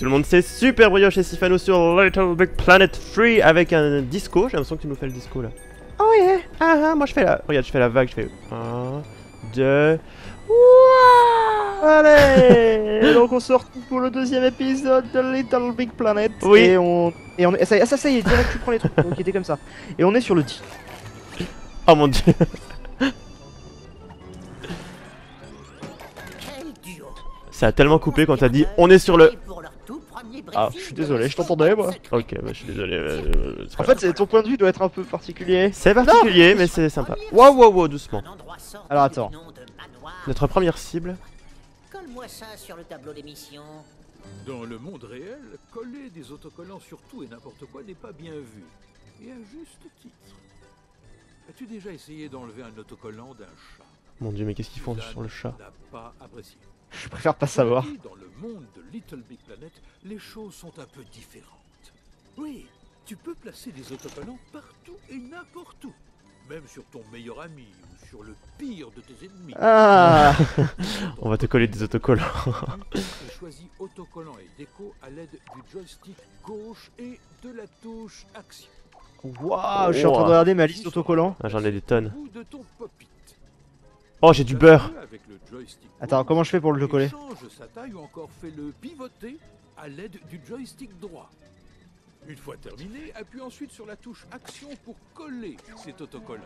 tout le monde, c'est Super Brioche et Sifano sur Little Big Planet 3 avec un disco. J'ai l'impression que tu nous fais le disco là. Oh yeah Ah ah, moi je fais la... Regarde, je fais la vague, je fais... 1, 2... Allez Donc on se retrouve pour le deuxième épisode de Little Big Planet. Oui. Et on... Et on... Ça, y est- ça, ça y est, direct tu prends les trucs donc, qui étaient comme ça. Et on est sur le 10. Oh mon dieu Ça a tellement coupé quand t'as dit on est sur le... Ah, briefing je suis désolé, je t'entendais, moi. Ok, bah je suis désolé. euh, c'est En fait, ton point de vue doit être un peu particulier. C'est particulier, mais c'est sympa. Wow, wow, wow, doucement. Alors, attends. Notre première cible. Colle-moi ça sur le tableau d'émission. Dans le monde réel, coller des autocollants sur tout et n'importe quoi n'est pas bien vu. Et à juste titre. As-tu déjà essayé d'enlever un autocollant d'un chat? Mon dieu, mais qu'est-ce qu'ils font Suzanne sur le chat? n'a pas apprécié. Je préfère pas savoir. Dans le monde de Little Big Planet, les choses sont un peu différentes. Oui, tu peux placer des autocollants partout et n'importe où. Même sur ton meilleur ami ou sur le pire de tes ennemis. Ah On va te coller des autocollants. J'ai choisi autocollant et déco à l'aide du joystick gauche et de la touche action. Waouh, je suis en train de regarder ma liste d'autocollants. Ah, J'en ai des tonnes. Ou de ton. Oh, j'ai du beurre Avec le joystick Attends, comment je fais pour le coller change sa taille ou encore fait le pivoter à l'aide du joystick droit. Une fois terminé, appuie ensuite sur la touche action pour coller cet autocollant.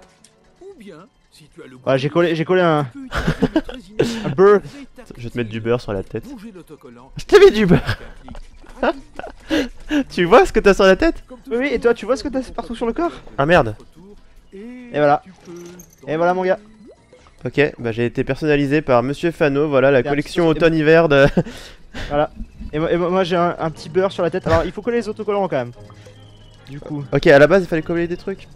Ou bien, si tu as le Voilà, j'ai collé, j'ai collé un, un beurre. Je vais te mettre du beurre sur la tête. Je t'ai mis du beurre Tu vois ce que t'as sur la tête Oui, oui, et toi, tu vois ce que t'as partout sur le corps Ah merde et, voilà. Et voilà, mon gars. Ok, bah j'ai été personnalisé par Monsieur Fano, voilà la collection automne-hiver de... Moi, et moi- moi, j'ai un, un petit beurre sur la tête. Alors, il faut coller les autocollants quand même. Du coup. Ok, à la base il fallait coller des trucs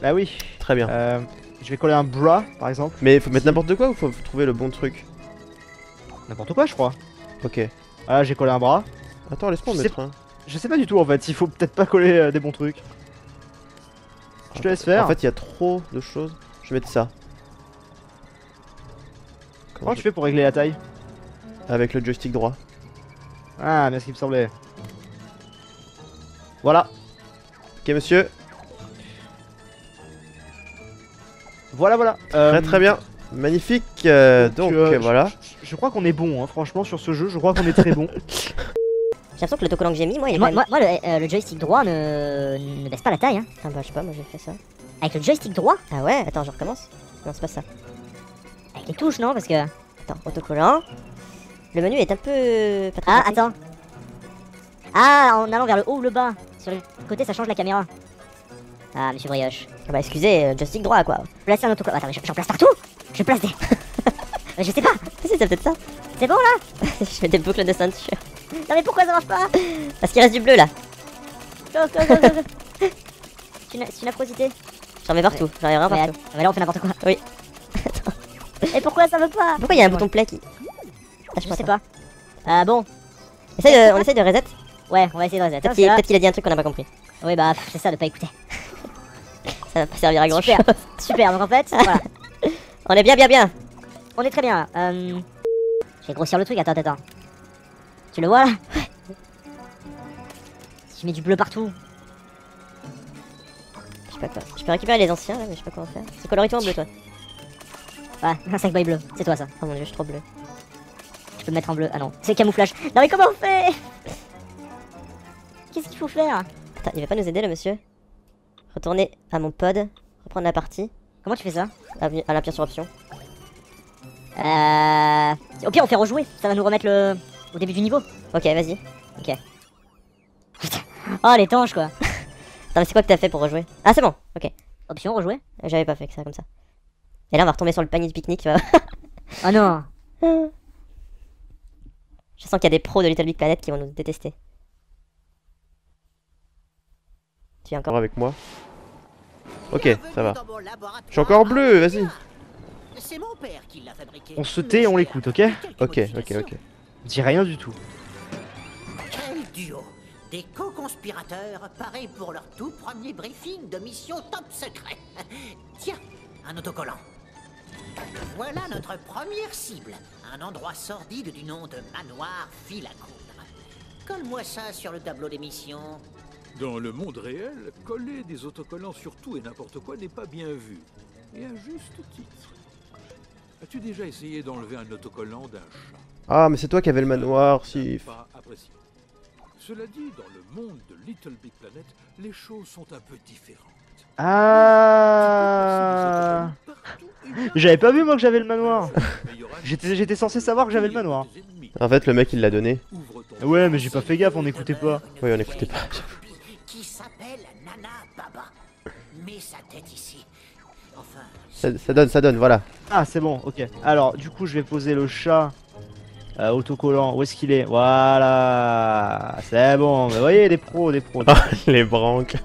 Bah oui. Très bien. Euh, je vais coller un bras, par exemple. Mais faut mettre n'importe quoi ou faut trouver le bon truc? N'importe quoi, je crois. Ok. Voilà, j'ai collé un bras. Attends, laisse-moi mettre un. Je sais pas du tout en fait, il faut peut-être pas coller euh, des bons trucs. Je te laisse faire. En fait, il y a trop de choses. Je vais mettre ça. Comment tu fais pour régler la taille Avec le joystick droit. Ah, bien ce qui me semblait. Voilà, Ok, monsieur. voilà, voilà. Très Euh, très bien. Magnifique. euh, donc euh, euh, voilà. Je, je crois qu'on est bon, hein, franchement, sur ce jeu, je crois qu'on est très bon. J'ai l'impression que l'autocollant que j'ai mis, moi, il Moi, quand moi, moi, le, euh, le joystick droit ne, ne baisse pas la taille. Hein. Ah bah je sais pas, moi j'ai fait ça. Avec le joystick droit, Ah ouais Attends, je recommence Non, c'est pas ça. Les touches, non Parce que. Attends, autocollant. Le menu est un peu... Pas Ah, pratique. attends. Ah, en allant vers le haut ou le bas. Sur le côté, ça change la caméra. Ah, monsieur Brioche. Ah bah excusez, euh, joystick droit quoi. Placer un autocollant. Attends, mais j'en place partout Je place des. Mais je sais pas Si, c'est peut-être ça. C'est bon là je fais des boucles de ceinture. Non, mais pourquoi ça marche pas Parce qu'il reste du bleu là. Go, go, go, go, go. C'est une, une affrosité. J'en mets partout, j'en ai vraiment partout. mais là, on fait n'importe quoi. Oui. Et pourquoi ça veut pas Pourquoi il y a un bouton play qui... Ah, Je sais pas. Ah bon, Essaye de- on essaye de reset ouais, on va essayer de reset. Peut-être qu'il qu'il a dit un truc qu'on n'a pas compris. Oui, bah, c'est ça de pas écouter. Ça va pas servir à grand chose. Super, super. Donc en fait, voilà. On est bien bien bien On est très bien là. Euh... Je vais grossir le truc, attends, attends. Tu le vois là Si je mets du bleu partout. Je sais pas quoi. Je peux récupérer les anciens là, mais je sais pas comment faire. C'est coloris toi en bleu toi. Ouais, un sac bleu, c'est toi ça. Oh mon dieu, je suis trop bleu. Je peux le mettre en bleu. Ah non, c'est camouflage. Non mais comment on fait? Qu'est-ce qu'il faut faire? Il va pas nous aider le monsieur Retourner à mon pod, reprendre la partie. Comment tu fais ça? À, la sur option. Euh... Au pire, on fait rejouer. Ça va nous remettre le... au début du niveau. Ok, vas-y. Oh, l'étanche quoi. Attends, mais c'est quoi que t'as fait pour rejouer? Ah, c'est bon, ok. Option, rejouer. J'avais pas fait que ça comme ça. Et là, on va retomber sur le panier du pique-nique. tu vois. Oh non. Je sens qu'il y a des pros de Little Big Planet qui vont nous détester. Tu es encore. Avec moi. Ok, ça va. Je suis encore bleu, vas-y. C'est mon père qui l'a fabriqué. On se tait, on l'écoute, ok Ok, ok, ok. Dis rien du tout. Quel duo Des co-conspirateurs parés pour leur tout premier briefing de mission top secret. Tiens, un autocollant. Voilà notre première cible. Un endroit sordide du nom de Manoir Fil à coudre. Colle-moi ça sur le tableau d'émission. Dans le monde réel, coller des autocollants sur tout et n'importe quoi n'est pas bien vu. Et à juste titre. As-tu déjà essayé d'enlever un autocollant d'un chat? Ah, mais c'est toi qui avais le manoir, si. pas apprécié. Cela dit, dans le monde de Little Big Planet, les choses sont un peu différentes. Ah J'avais pas vu moi que j'avais le manoir. J'étais j'étais censé savoir que j'avais le manoir. En fait, le mec, il l'a donné. Ouais, mais j'ai pas fait gaffe, on n'écoutait pas. Oui, on n'écoutait pas. Qui s'appelle Nana Baba. Mets sa tête ici. Enfin, Ça, ça donne, ça donne, voilà. Ah, c'est bon, ok. Alors, du coup, je vais poser le chat euh, autocollant. Où est-ce qu'il est? Voilà. C'est bon. Mais vous voyez, des pros, des pros. Les branques.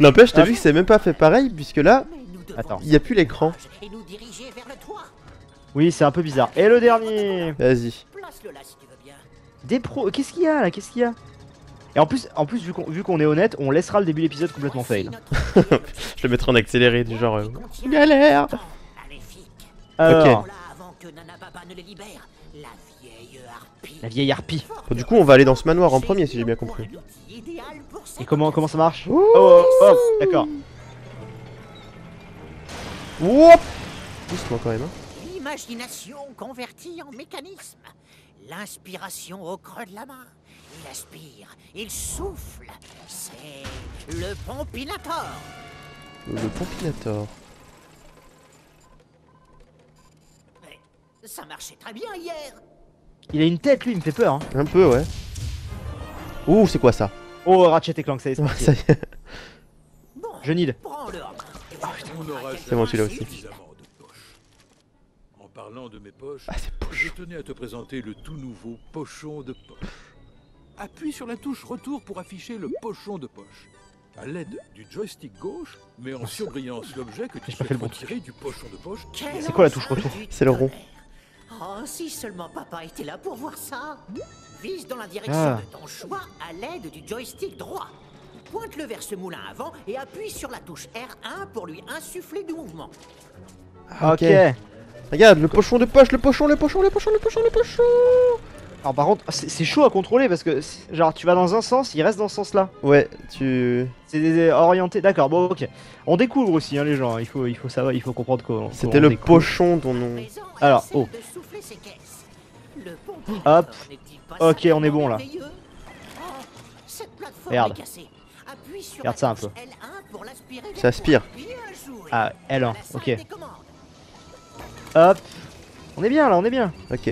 N'empêche, t'as Ah. vu que c'est même pas fait pareil, puisque là, Attends. il y a plus l'écran. Oui, c'est un peu bizarre. Et le dernier Vas-y. Des pros. Qu'est-ce qu'il y a là? Qu'est-ce qu'il y a? Et en plus, en plus vu qu'on vu qu'on est honnête, on laissera le début de l'épisode complètement fail. Je le mettrai en accéléré, du genre. euh, Galère. Alors, Ok. Les libère. La vieille harpie. du coup, on va aller dans ce manoir en premier, si j'ai bien compris. Et comment comment ça marche Ouh. Oh, oh, oh, d'accord. Woup Doucement quand même. Hein. L'imagination convertie en mécanisme. L'inspiration au creux de la main. Il aspire, il souffle. C'est le Pompinator. Le Pompinator. Mais ça marchait très bien hier. Il a une tête, lui, il me fait peur. Hein. Un peu, ouais. Ouh, c'est quoi ça? Oh, Ratchet et Clank, ça y est, c'est parti. Ça y est. Bon, Je aura C'est bon, celui-là aussi. suffisamment de poches. En parlant de mes poches, Ah, c'est je tenais à te présenter le tout nouveau pochon de poche. Appuie sur la touche retour pour afficher le pochon de poche. À l'aide du joystick gauche, mets en surbrillance l'objet que tu J'ai pas fait souhaites le bon retirer du pochon de poche. C'est quoi la touche retour? C'est le rond. Oh, si seulement papa était là pour voir ça. Vise dans la direction Ah. de ton choix à l'aide du joystick droit. Pointe-le vers ce moulin avant et appuie sur la touche R1 pour lui insuffler du mouvement. Ok. Regarde, le pochon de poche, le pochon, le pochon, le pochon, le pochon, le pochon Alors par contre, c'est chaud à contrôler parce que genre tu vas dans un sens, il reste dans ce sens-là. Ouais, tu... C'est orienté. D'accord, bon, ok. On découvre aussi, hein, les gens. Il faut, il faut savoir, il faut comprendre comment. C'était le découvre. pochon dont on... Alors, oh. de souffler ses caisses. Le Hop. Ok, on est bon, là. merveilleux Oh, cette plateforme Regarde. est cassée. Appuie sur Regarde la ça un peu. L1 pour l'aspirer vers Ça aspire. Ah, L1, La salle ok. Hop. On est bien là, on est bien. Ok.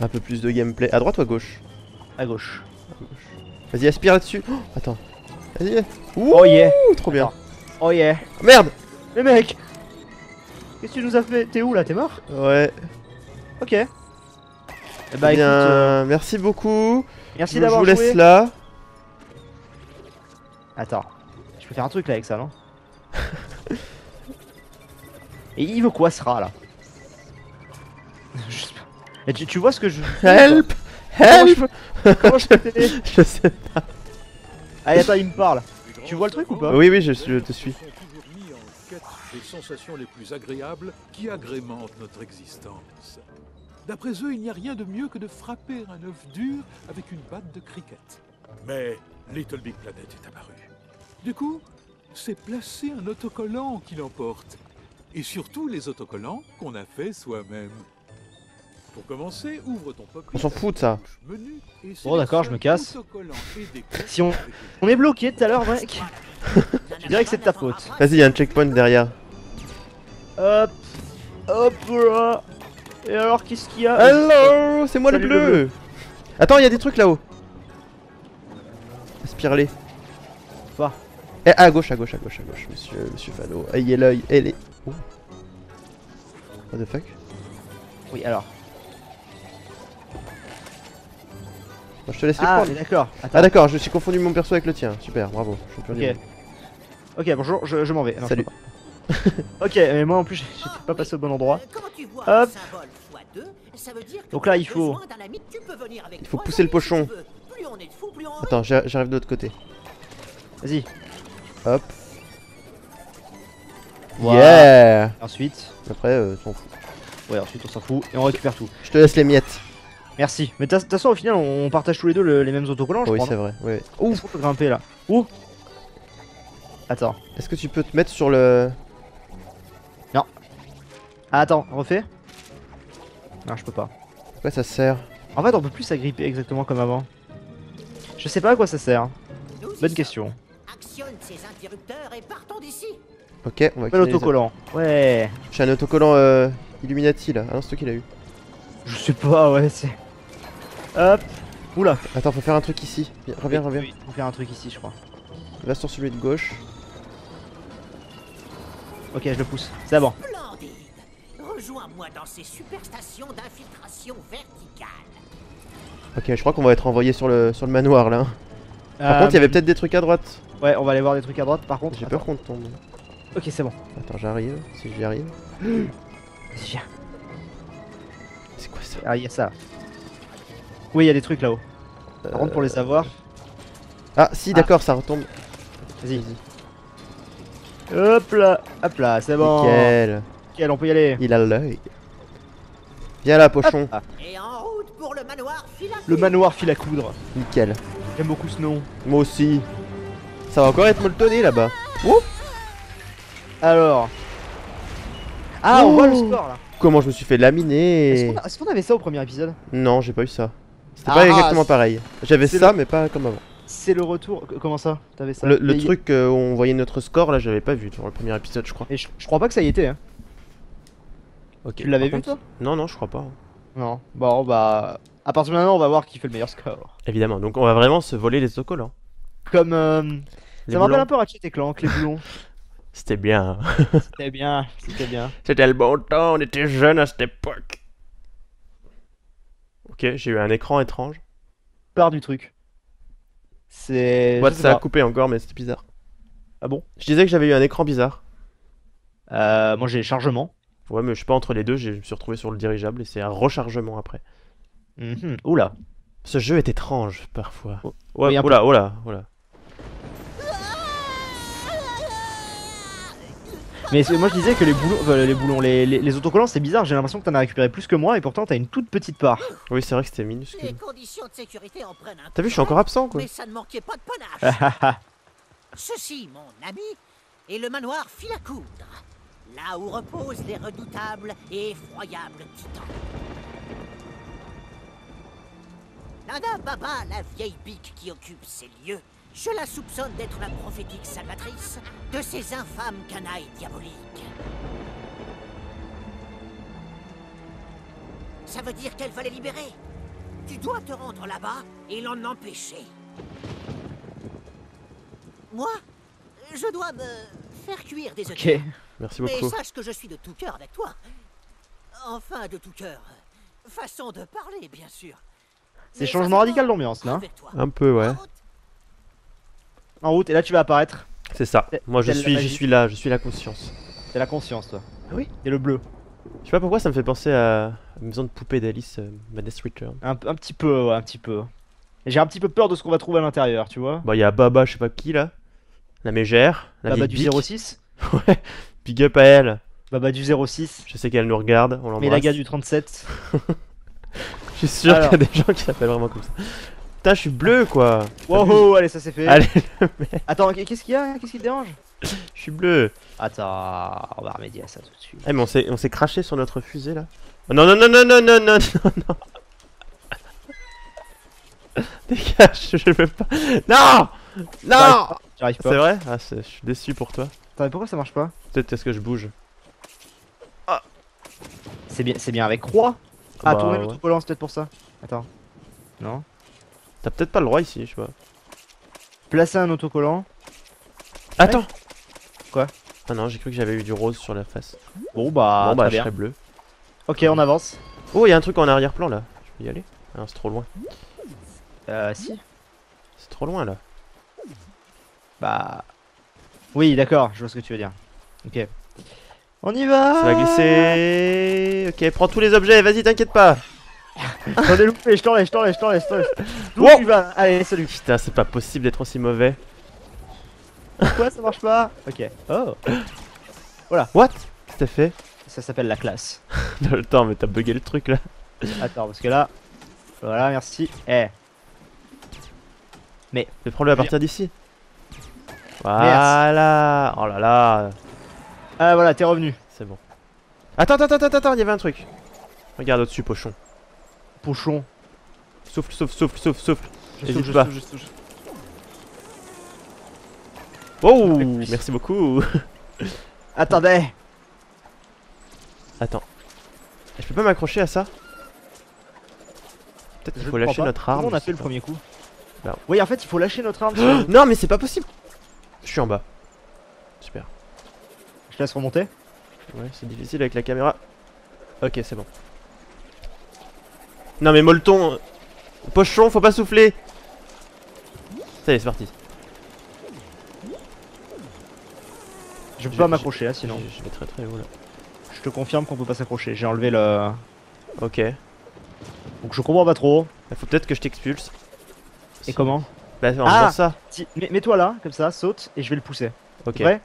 Un peu plus de gameplay. À droite ou à gauche? À gauche. Vas-y, aspire là-dessus. Oh, attends. Vas-y. Oh yeah. trop bien. Oh yeah. Merde Mais mec Qu'est-ce que tu nous as fait? T'es où là? T'es mort? Ouais. Ok. Eh bah bien, écoute, euh, merci beaucoup. merci je, je d'avoir vous joué. laisse là. Attends. Je peux faire un truc là avec ça, non Et il veut quoi ce rat là Je sais pas. Et tu, tu vois ce que je. Help Comment je Help peux, comment je peux t'aider Je sais pas. Allez, attends, il me parle. Tu vois le truc ou pas Oui, oui, je, je te suis. sont toujours mis en quête des sensations les plus agréables qui agrémentent notre existence. D'après eux, il n'y a rien de mieux que de frapper un œuf dur avec une batte de cricket. Mais Little Big Planet est apparu. Du coup, c'est placer un autocollant qui l'emporte. Et surtout les autocollants qu'on a fait soi-même. Pour commencer, ouvre ton pop On s'en fout de ça. Menu et Bon, d'accord, je me casse. Si on- On est bloqué tout à l'heure, mec. Je dirais que c'est de ta faute. Vas-y, il y a un checkpoint derrière. Hop. Hop là. Et alors, qu'est-ce qu'il y a Hello C'est moi le bleu Attends, il y a des trucs là-haut. Aspire-les. Pas. Eh, à gauche, à gauche, à gauche, à gauche, monsieur, monsieur Fano. Ayez l'œil, et les... Oh. What the fuck Oui, alors. Bon, Je te laisse les Ah, prendre. mais d'accord. Ah d'accord, je suis confondu mon perso avec le tien. Super, bravo. Champion Ok. Ok, bonjour, je, je m'en vais. Non, Salut. ok, mais moi en plus, j'étais pas passé au bon endroit. Euh, Hop. un symbole x2, ça veut dire que Donc là, il faut- besoin d'un ami, tu peux venir avec Il faut pousser le pochon. on on. Attends, j'ar- j'arrive de l'autre côté. Vas-y. Hop. Yeah Ensuite. Après, euh, s'en fout. Ouais, ensuite on s'en fout et on récupère tout. Je te laisse les miettes. Merci. Mais de toute façon, au final, on partage tous les deux le- les mêmes autocollants, je Oui, crois. c'est vrai. Ouais. Qu'on peut grimper là Ouh Attends. Est-ce que tu peux te mettre sur le. Ah, attends, refais Non, je peux pas. Pourquoi ça sert? En fait, on peut plus s'agripper exactement comme avant. Je sais pas à quoi ça sert. Bonne question. Actionne ces interrupteurs et partons d'ici. Ok, on va les- autocollant Ouais. J'ai un autocollant euh, Illuminati là. Ah non, c'est toi qui l'as eu. Je sais pas, ouais, c'est. Hop Oula Attends, faut faire un truc ici. Viens, reviens, Oui, reviens. oui, Faut faire un truc ici, je crois. Va sur celui de gauche. Ok, je le pousse. C'est bon. Rejoins-moi dans ces superstations d'infiltration verticale. Ok, je crois qu'on va être envoyé sur le, sur le manoir là. Par Euh, contre, il y avait peut-être des trucs à droite. Ouais, on va aller voir des trucs à droite par contre. J'ai peur qu'on tombe. Ok, c'est bon. Attends, j'arrive. Si j'y arrive. Vas-y, viens. C'est quoi ça? Ah, il y a ça. Oui, il y a des trucs là-haut. Par contre, pour les savoir. Ah, si, d'accord, ça retombe. Vas-y. Hop là Hop là, c'est bon. Nickel. Nickel, on peut y aller. Il a l'œil. Viens là, pochon. Ah, Et en route pour le manoir Philadelphie. le manoir file à coudre. Nickel. J'aime beaucoup ce nom. Moi aussi. Ça va encore être molletonné là-bas. Alors. Ah, on voit le Oh. score là. Comment je me suis fait Est-ce laminer qu'on a- est-ce qu'on avait ça au premier épisode? Non, j'ai pas eu ça. C'était Ah, pas exactement c'est- pareil. J'avais ça, mais pas comme avant. C'est le retour. Comment ça? T'avais ça? Le, le Mais y- truc euh, où on voyait notre score là, j'avais pas vu dans le premier épisode, je crois. Et je, je crois pas que ça y était. Hein. Ok. Tu l'avais vu contre- toi Non, non, je crois pas. Non. Bon, bah. À partir de maintenant, on va voir qui fait le meilleur score. Évidemment. Donc on va vraiment se voler les autocollants. Comme. euh, ça me rappelle un peu Ratchet et Clank, les boulons. C'était bien. C'était bien, c'était bien. C'était le bon temps, on était jeunes à cette époque. Ok, j'ai eu un écran étrange. Part du truc. C'est. What, ça a coupé encore, mais c'était bizarre. Ah bon? Je disais que j'avais eu un écran bizarre. Euh, moi j'ai les chargements. Ouais, mais je sais pas, entre les deux, j'ai- je me suis retrouvé sur le dirigeable et c'est un rechargement après. Mhm. Oula. Ce jeu est étrange parfois. Oh. Ouais, peu. oula, oula, oula. Mais moi je disais que les boulons, enfin, les boulons, les, les, les autocollants c'est bizarre, j'ai l'impression que t'en as récupéré plus que moi et pourtant t'as une toute petite part. Oui, c'est vrai que c'était Les minuscule. conditions de sécurité en prennent un T'as vu, je suis encore absent quoi. Mais ça ne manquait pas de panache. Ceci, mon ami, est le manoir Philacoudre. Là où reposent les redoutables et effroyables titans. Nada Baba, la vieille bique qui occupe ces lieux, je la soupçonne d'être la prophétique salvatrice de ces infâmes canailles diaboliques. Ça veut dire qu'elle va les libérer. Tu dois te rendre là-bas et l'en empêcher. Moi, je dois me faire cuire des œufs. ok. Merci Mais beaucoup. sache que je suis de tout cœur avec toi. Enfin, de tout cœur. Façon de parler, bien sûr. C'est changement radical d'ambiance là. Un peu, ouais. En route. En route et là tu vas apparaître. C'est ça. Moi, je suis, je suis là, je suis la conscience. C'est la conscience toi. Ah oui Et le bleu. Je sais pas pourquoi ça me fait penser à la maison de poupée d'Alice, euh, Madness Return. Un, un petit peu, ouais, un petit peu. Et j'ai un petit peu peur de ce qu'on va trouver à l'intérieur, tu vois. Bah, il y a Baba, je sais pas qui là. La mégère, la Baba du bique. 06. Ouais, big up à elle. Baba du 06. Je sais qu'elle nous regarde, on Mais l'embrasse. la gars du 37. Je suis sûr qu'il y a des gens qui s'appellent vraiment comme ça. Putain, je suis bleu quoi. Wow, oh, allez, ça c'est fait. Allez, Attends, qu'est-ce qu'il y a Qu'est-ce qui te dérange? Je suis bleu. Attends, on va remédier à ça tout de suite. Eh, mais on s'est, craché sur notre fusée là. Oh, non, non, non, non, non, non, non, non, non. Dégage, je veux pas. Non Non C'est vrai? Ah, je suis déçu pour toi. Attends, mais pourquoi ça marche pas Peut-être est-ce que je bouge C'est bien, c'est bien avec croix. Ah, Bah, tourner ouais. l'autocollant, c'est peut-être pour ça. Attends. Non. T'as peut-être pas le droit ici, je sais pas. Placer un autocollant. Attends Quoi Ah non, j'ai cru que j'avais eu du rose sur la face. Bon bah, bon bah, très je bien. serais bleu. Ok, on avance. Oh, il y a un truc en arrière-plan là. Je peux y aller Ah, c'est trop loin. Euh, si. C'est trop loin là. Bah. Oui, d'accord, je vois ce que tu veux dire. Ok. On y va Ça va glisser. Ok, prends tous les objets, vas-y, t'inquiète pas. J'en ai loupé, je t'enlève, je t'enlève, je t'enlève, je t'enlève. D'où Wow. tu vas Allez, salut. Putain, c'est pas possible d'être aussi mauvais. Pourquoi ça marche pas Ok. Oh. What? Qu'est-ce que t'as fait? Ça s'appelle la classe. Dans le temps, mais t'as bugué le truc là. Attends, parce que là. Voilà, merci. Eh, Mais prends-le à partir d'ici. Voilà. Oh là là. ah voilà, t'es revenu. C'est bon. Attends, attends, attends, attends, il y avait un truc. Regarde au-dessus, pochon. Pochon. Souffle, souffle, souffle, souffle, souffle. Je Hésite souffle, je pas. souffle, je souffle. Oh, merci beaucoup. Attendez. Attends. Je peux pas m'accrocher à ça? Peut-être qu'il faut lâcher pas. notre arme. Comment on a fait le premier coup? Là. Oui, en fait, il faut lâcher notre arme. non, mais c'est pas possible. Je suis en bas. Super. Je te laisse remonter. Ouais, c'est difficile avec la caméra. Ok, c'est bon. Non, mais molleton. euh, Pochon, faut pas souffler. Ça y est, c'est parti. Je peux pas m'accrocher là, sinon. Je vais très très haut là. Je te confirme qu'on peut pas s'accrocher. J'ai enlevé le. Ok. Il Donc je comprends pas trop. faut peut-être que je t'expulse. Et comment? Bah, en Ah ça. Mets-toi là, comme ça, saute, et je vais le pousser. Ok. Prêt?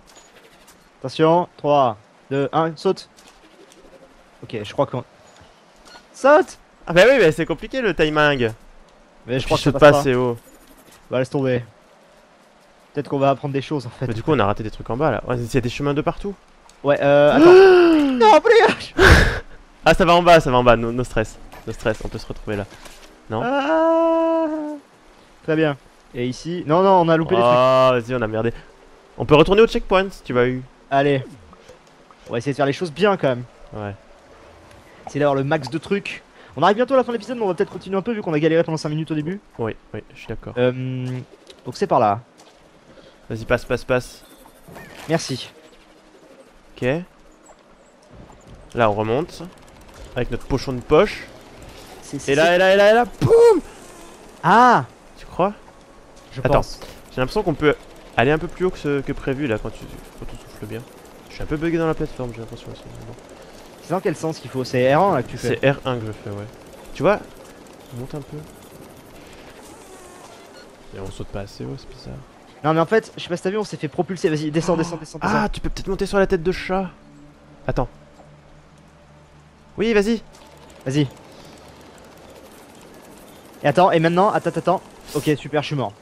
Attention, 3, 2, 1, saute Ok, je crois qu'on. Saute Ah, bah oui, bah, c'est compliqué le timing. Mais je crois que ça saute passe pas assez haut. Bah laisse tomber. Peut-être qu'on va apprendre des choses en fait. Bah, du coup, on a raté des trucs en bas là. Il y a des chemins de partout. Ouais, euh. Attends. non, plus Ah, ça va en bas, ça va en bas. No, no stress. No stress, on peut se retrouver là. Non? Ah Très bien. Et ici. Non, non, on a loupé les trucs. Oh, vas-y, on a merdé. On peut retourner au checkpoint si tu vas eu. Allez. On va essayer de faire les choses bien quand même. Ouais. Essayer d'avoir le max de trucs. On arrive bientôt à la fin de l'épisode, mais on va peut-être continuer un peu vu qu'on a galéré pendant 5 minutes au début. Oui, oui, je suis d'accord. Euh, donc c'est par là. Vas-y, passe, passe, passe. Merci. Ok. Là, on remonte. Avec notre pochon de poche. C'est- Et là, et là, et là, et là. Boum Ah Tu crois Je Attends. J'ai l'impression qu'on peut aller un peu plus haut que, ce- que prévu là quand tu, quand tu souffles bien. Je suis un peu bugué dans la plateforme, j'ai l'impression aussi. C'est dans quel sens qu'il faut? C'est R1 là que tu fais C'est R1 que je fais, ouais. Tu vois Monte un peu. Et on saute pas assez haut, c'est bizarre. Non mais en fait, je sais pas si t'as vu, on s'est fait propulser. Vas-y, descends, descends, descends, descends. Ah, tu peux peut-être monter sur la tête de chat. Attends. Oui, vas-y. Vas-y. Et attends, et maintenant, attends, attends. Ok, super, je suis mort.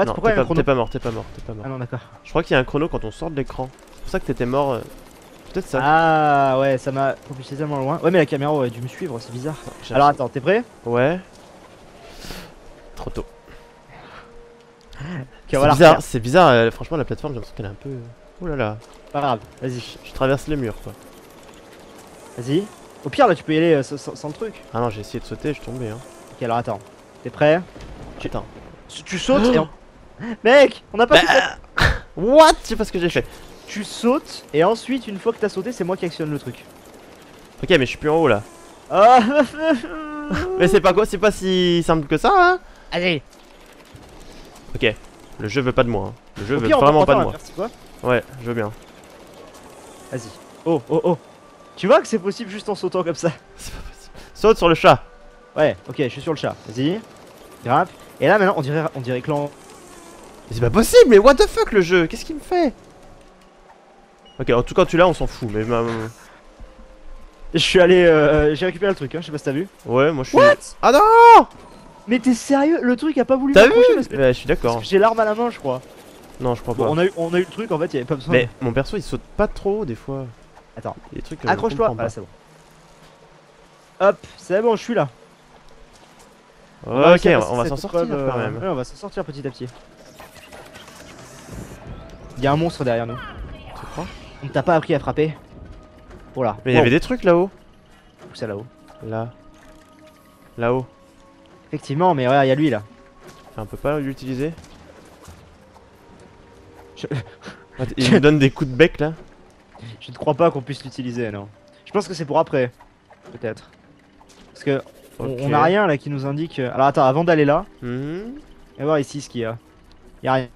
What non, Pourquoi t'es pas, mort, t'es pas mort, t'es pas mort. Ah non, d'accord. Je crois qu'il y a un chrono quand on sort de l'écran. C'est pour ça que t'étais mort. euh, Peut-être ça. Ah ouais, ça m'a propulsé tellement loin. Ouais, mais la caméra aurait dû me suivre, c'est bizarre. Alors attends, t'es prêt? Ouais. Trop tôt. C'est bizarre, c'est bizarre. euh, franchement, la plateforme, j'ai l'impression qu'elle est un peu. Oh là là. Pas grave, vas-y, Je traverse les murs quoi. vas-y. Au pire, là, tu peux y aller euh, sans, le truc. Ah non, j'ai essayé de sauter, je suis tombé. Hein. Ok, alors attends. T'es prêt? Attends. Tu, tu sautes et on... Mec, on n'a pas Bah, fait. What? Je sais pas ce que j'ai fait. Tu sautes et ensuite, une fois que t'as sauté, c'est moi qui actionne le truc. Ok, mais je suis plus en haut là. Ah Mais c'est pas quoi C'est pas si simple que ça, hein Allez Ok. Le jeu veut pas de moi. hein. Le jeu Au veut pire, vraiment pas de moi. merci quoi? Ouais, je veux bien. Vas-y. Oh, oh, oh. Tu vois que c'est possible juste en sautant comme ça C'est pas possible. Saute sur le chat. Ouais, ok, je suis sur le chat. Vas-y. Grimpe. Et là, maintenant, on dirait, on dirait que l'en... Mais c'est pas possible, mais what the fuck le jeu? Qu'est-ce qu'il me fait? Ok, en tout cas, tu l'as, on s'en fout. Mais ma- Je suis allé... euh, J'ai récupéré le truc, hein, je sais pas si t'as vu. Ouais, moi je suis. What? Ah non Mais t'es sérieux? Le truc a pas voulu T'as vu? m'accrocher parce que- Ouais, je suis d'accord. j'ai l'arme à la main, je crois. Non, je crois Bon, pas. on a, eu, on a eu le truc, en fait, il y avait pas besoin. Mais mon perso il saute pas trop des fois. Attends. Il y a des trucs que je Accroche-toi. Voilà, c'est bon. Hop, c'est bon, je suis là. Ok, on va s'en sortir quand euh, même. ouais, on va s'en sortir petit à petit. Il y a un monstre derrière nous. Tu crois On t'a pas appris à frapper. Oh là. Mais il y avait des trucs là-haut. Où ça là-haut Là. Là-haut. Effectivement, mais regarde, il y a lui là. On peut pas l'utiliser Je- Ah, Il me donne des coups de bec là. Je ne crois pas qu'on puisse l'utiliser, non. Je pense que c'est pour après. Peut-être. Parce que on- a rien là qui nous indique. Alors attends, avant d'aller là, on va voir ici ce qu'il y a. Il y a rien.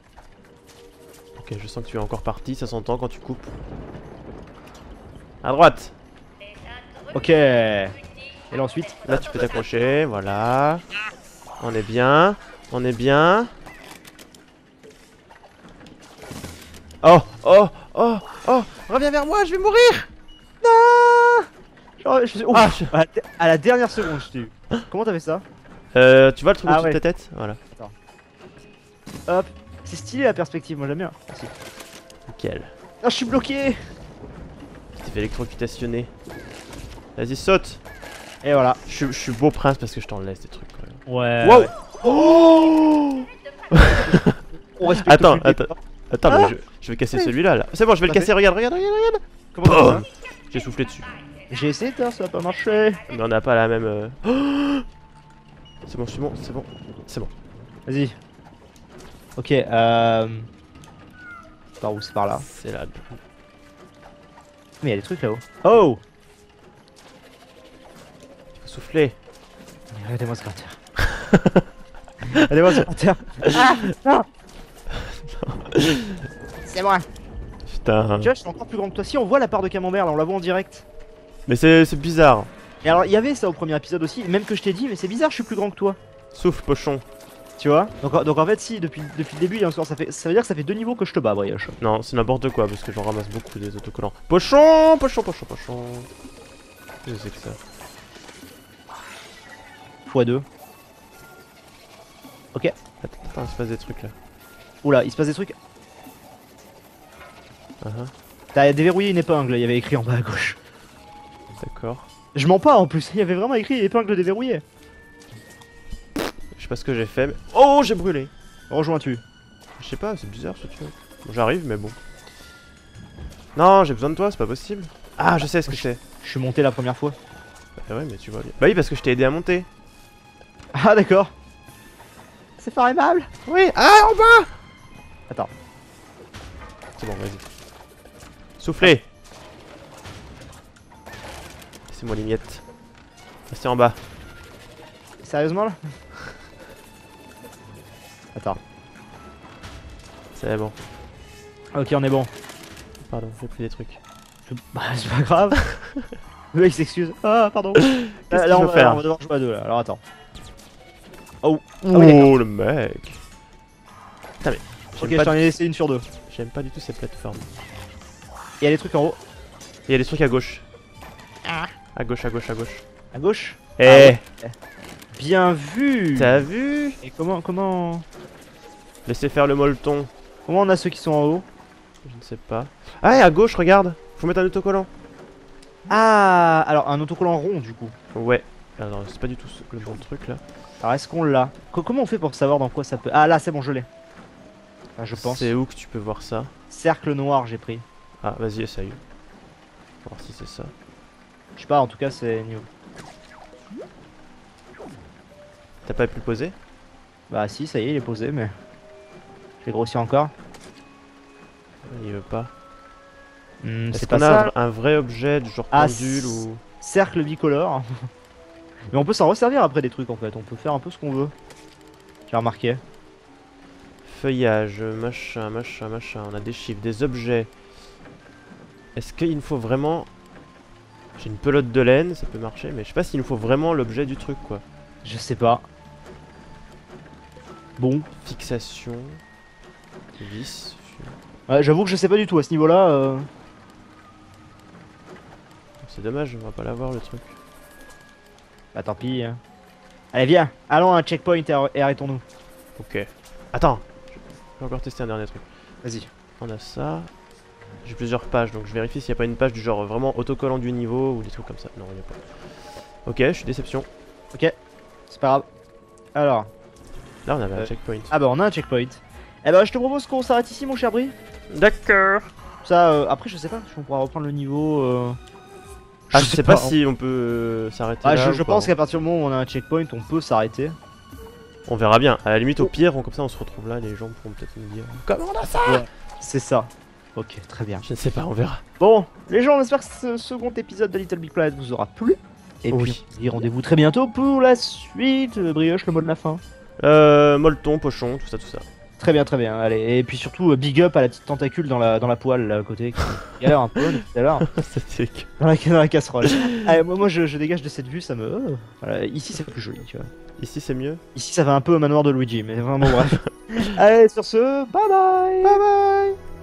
Ok, je sens que tu es encore parti, ça s'entend quand tu coupes. À droite. Ok. Et là ensuite. Là tu peux t'accrocher, voilà. On est bien, on est bien. Oh, oh, oh, oh, reviens vers moi, je vais mourir. Oh, je suis- Ouf, Ah, je- à, la, dernière seconde, je t'ai eu. Comment t'as fait ça? Euh, tu vois le truc Ah au-dessus de ta tête? Voilà. Hop. C'est stylé la perspective, moi j'aime bien. Merci. Nickel. Ah, je suis bloqué Tu t'es fait électrocutationner. Vas-y, saute Et voilà. Je suis- je suis beau prince parce que je t'en laisse des trucs quand même. Ouais. Wow ouais. Oh On respecte Attends, attends. Attends, Ah mais je, je vais casser celui-là là. C'est bon, je vais le casser, regarde, regarde, regarde, regarde Comment Oh J'ai soufflé dessus. J'ai essayé, toi, ça a pas marché. Mais on n'a pas la même. euh, oh c'est bon, c'est bon, c'est bon. C'est bon. Vas-y. Ok, euh. C'est par où C'est par là. C'est là. Mais il y a des trucs là-haut. Oh Il faut souffler. Regardez-moi ce cratère. Regardez-moi ce cratère. Ah Non C'est moi. Putain. Tu vois, je suis encore plus grand que toi. Si on voit la part de camembert là, on la voit en direct. Mais c'est c'est bizarre. Et alors, il y avait ça au premier épisode aussi, même que je t'ai dit, mais c'est bizarre, je suis plus grand que toi. Souffle, pochon. Tu vois donc, donc en fait, si, depuis, depuis le début, il y a un score, ça, fait, ça veut dire que ça fait deux niveaux que je te bats, Brioche. Non, c'est n'importe quoi parce que j'en ramasse beaucoup des autocollants. Pochon, pochon, pochon, pochon. Que c'est que ça x2. Attends, attends, il se passe des trucs là. Oula, il se passe des trucs. Ah, T'as déverrouillé une épingle, il y avait écrit en bas à gauche. D'accord. Je mens pas en plus, il y avait vraiment écrit épingle déverrouillée. Je sais pas ce que j'ai fait, mais. Oh, j'ai brûlé Rejoins-tu Je sais pas, c'est bizarre ce truc. Bon, J'arrive, mais bon. Non, j'ai besoin de toi, c'est pas possible. Ah, je sais ce que c'est. Je suis monté la première fois. Bah ouais, mais tu vois bien. Bah oui, parce que je t'ai aidé à monter. Ah d'accord. C'est pas aimable. Oui, ah, en bas Attends. C'est bon, vas-y. Soufflez Laissez-moi les miettes. Restez en bas. Sérieusement là? Attends. C'est bon. Ok, on est bon. Pardon, j'ai pris des trucs. Je- Bah, c'est pas grave. le mec s'excuse. Ah, pardon. Qu'est-ce là, on, va- faire on va devoir jouer à deux là. Alors attends. Oh, oui, d'accord. le mec Putain, mais. Ok, je t'en ai laissé une sur deux. j'aime pas du tout ces plateformes. Il y a des trucs en haut. Il y a des trucs à gauche. À gauche, à gauche, à gauche. À gauche? Eh ouais. Bien vu. T'as vu Et comment, comment, Laissez faire le molleton. comment on a ceux qui sont en haut Je ne sais pas. Ah, et à gauche, regarde Faut mettre un autocollant. Ah, alors un autocollant rond du coup. Ouais. Alors, c'est pas du tout le bon truc là. Alors est-ce qu'on l'a Co- Comment on fait pour savoir dans quoi ça peut Ah là, c'est bon, je l'ai. Ah, je pense. C'est où que tu peux voir ça Cercle noir, j'ai pris. Ah, vas-y, essaye. Voir si c'est ça. Je sais pas, en tout cas, c'est new. T'as pas pu le poser Bah si, ça y est, il est posé, mais j'ai grossi encore. Il veut pas. Hmm, Est-ce c'est qu'on pas ça. un, vrai objet du genre Ah, pendule ou. Cercle bicolore. mais on peut s'en resservir après des trucs en fait. On peut faire un peu ce qu'on veut. J'ai remarqué. Feuillage, machin, machin, machin. On a des chiffres, des objets. Est-ce qu'il nous faut vraiment. J'ai une pelote de laine, ça peut marcher, mais je sais pas s'il nous faut vraiment l'objet du truc quoi. Je sais pas. Bon. Fixation. Vis. Ouais, J'avoue que je sais pas du tout à ce niveau-là. euh, C'est dommage, on va pas l'avoir le truc. Bah tant pis. hein. Allez, viens. Allons à un checkpoint et arr- et arrêtons-nous. Ok. Attends Je vais encore tester un dernier truc. Vas-y. On a ça. J'ai plusieurs pages, donc je vérifie s'il n'y a pas une page du genre vraiment autocollant du niveau ou des trucs comme ça. Non, il n'y a pas. Ok, je suis déception. C'est pas grave. Alors. Là, on avait un Euh, checkpoint. Ah bah on a un checkpoint. Eh bah je te propose qu'on s'arrête ici mon cher Brie. D'accord. Ça, euh, après je sais pas si on pourra reprendre le niveau. euh, Ah, je sais pas, hein. si on peut euh, s'arrêter Ah, là je, pense qu'à partir du moment où on a un checkpoint, on peut s'arrêter. On verra bien. À la limite, au pire, on, comme ça, on se retrouve là. Les gens pourront peut-être nous dire. Comment on a ça C'est ça. Ok, très bien. Je ne sais pas, on verra. Bon, les gens, on espère que ce second épisode de Little Big Planet vous aura plu. Et Oui. puis, on se dit rendez-vous très bientôt pour la suite. Brioche, le mot de la fin. Euh, molleton, pochon, tout ça, tout ça. Très bien, très bien. Allez, et puis surtout, euh, big up à la petite tentacule dans la, dans la poêle là à côté galère un peu tout à l'heure. Dans la, dans la casserole. Allez, moi, moi je, je dégage de cette vue, ça me. oh, voilà, ici, c'est plus joli, tu vois. Ici, c'est mieux. Ici, ça fait un peu au manoir de Luigi, mais vraiment bref. Allez, sur ce, bye bye Bye bye